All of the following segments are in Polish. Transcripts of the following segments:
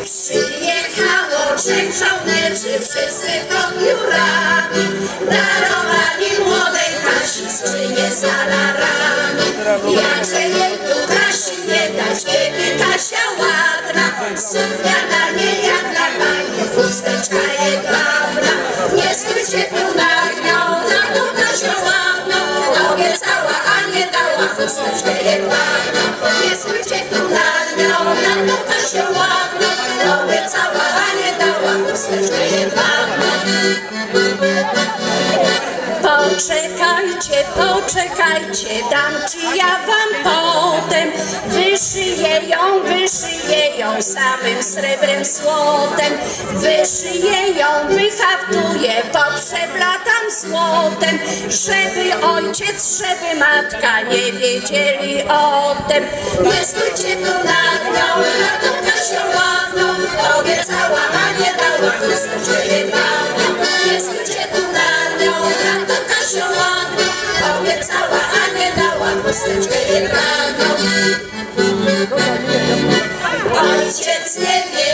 Przyjechało trzech żołnierzy, wszyscy pod piórami. Darowali młodej Kasi skrzynię z talarami. Jakże jej tu Kasi nie dać, kiedy Kasia ładna. Suknia na niej jak na pani, chusteczka jedwabna. Nie stójcie tu nad nią, na tą chusteczkę jedwabną. Nie stójcie tu nad nią, na tą Kasią ładną. Obiecała, a nie dała chusteczkę jedwabną. Poczekajcie, poczekajcie, dam ci ja wam potem. Wyszyję ją, wyszyję ją samym srebrem złotem. Wyszyję ją, wyhaftuję, poprzeblatam złotem. Żeby ojciec, żeby matka nie wiedzieli o tym. Nie stójcie tu nad nią, na tą Kasią ładną. Obiecała, a nie dała chusteczkę jedwabną. Nie stójcie tu nad nią, na tą Kasią ładną. Obiecała, a nie dała chusteczkę jedwabną. Ojciec nie wie,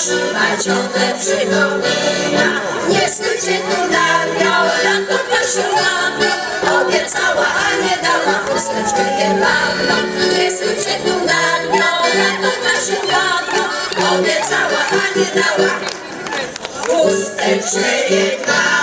jakoś maciotę przypomina. Nie stójcie tu na nią, na to ładną. Obiecała, a nie dała chusteczkę jedwabną. Nie stójcie tu na nią, na to ładną. Obiecała, a nie dała chusteczkę jedwabną.